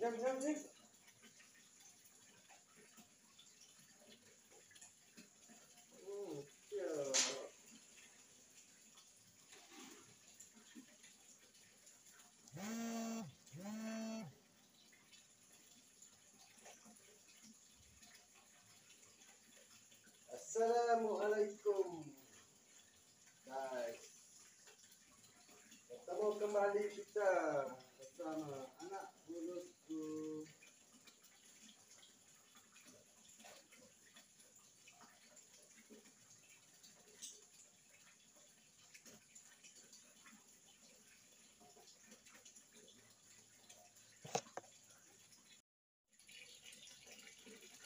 Jom, jom, jom. Assalamualaikum guys. Bertemu kembali kita bersama anak bulusku.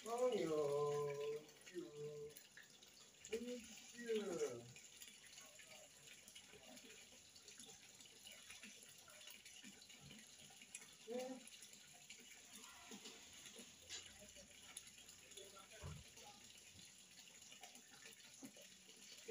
Oh yo. Lucu. Yeah.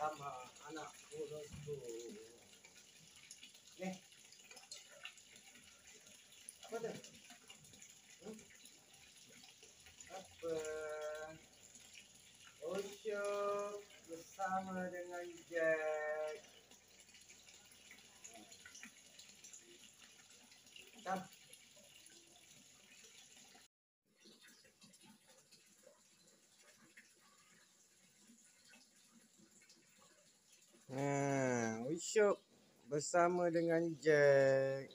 sama anak urusku. Ni. Apa tu? Hmm? Apa? Osho bersama dengan Jack. Usyuk bersama dengan Jack.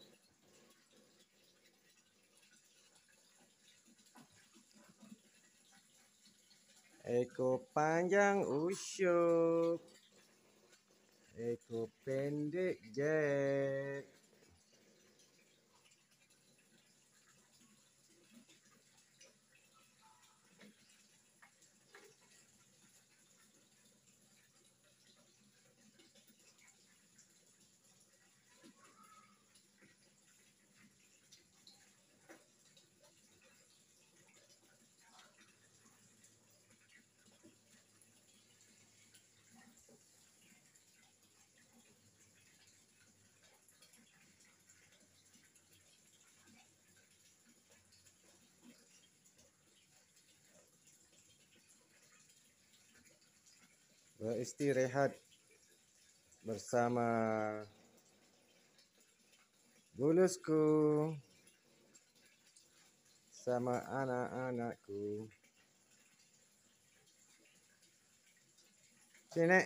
Ekor panjang Usyuk. Ekor pendek Jack. Beristirahat bersama bulusku sama anak-anakku. Sini.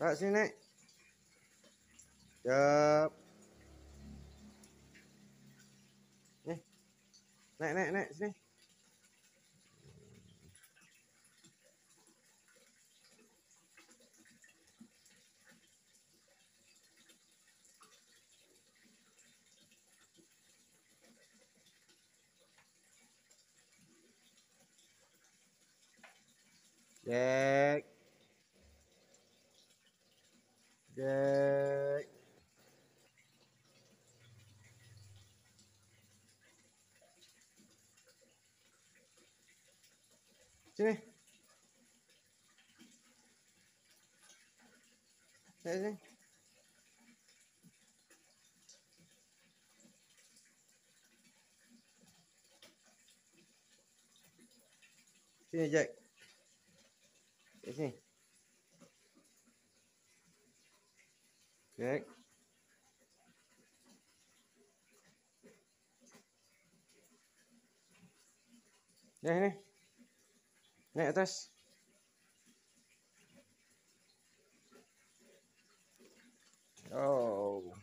Pak sini. Jap. Ni. Naik naik naik sini. Jack. Jack. Sini. Sini sini. Sini Jack. Kat sini. Jack. Dah ni. Naik atas. Oh.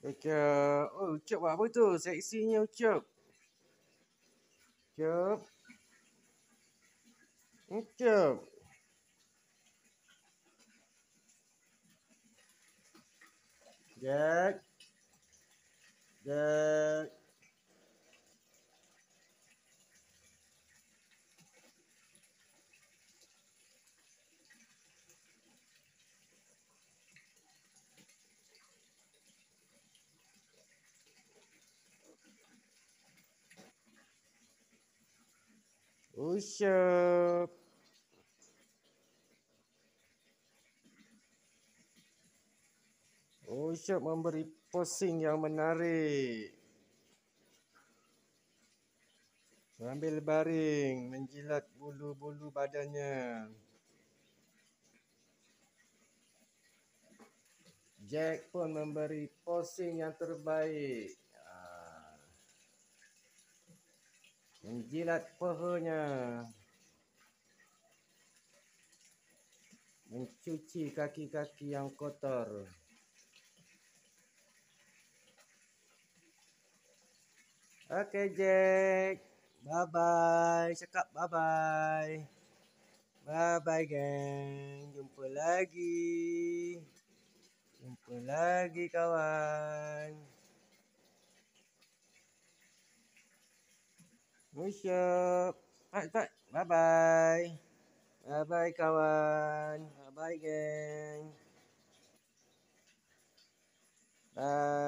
Ucup. Oh, Ucup buat apa tu? Seksinya Ucup. Ucup. Ucup. Jack. Jack. Usyap. Usyap memberi posing yang menarik. Sambil baring, menjilat bulu-bulu badannya. Jack pun memberi posing yang terbaik. Menjilat pahanya mencuci kaki-kaki yang kotor. Okay Jack. Bye bye Cakap bye bye Bye bye gang Jumpa lagi. Jumpa lagi kawan Musyuk. Bye bye. Bye bye. Bye bye kawan. Bye bye geng. Bye.